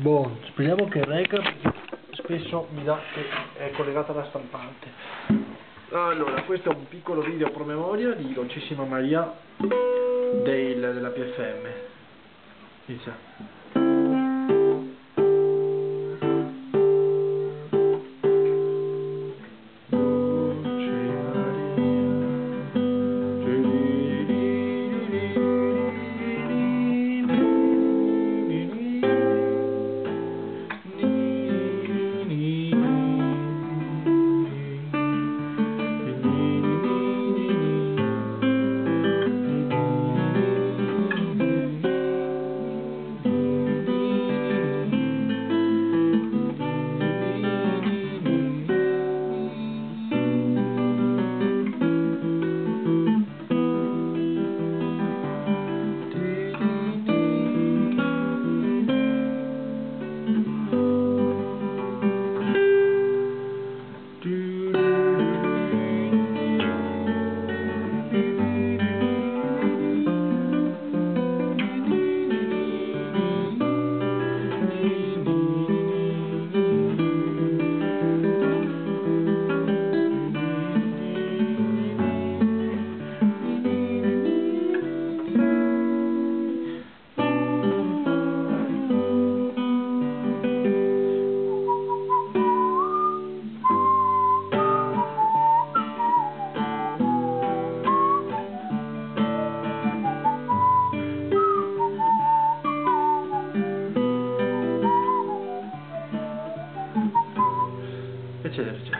Boh, speriamo che regga perché spesso mi dà che è collegata alla stampante. Allora, questo è un piccolo video promemoria di Dolcissima Maria del, della PFM. Inizia. sensitive to.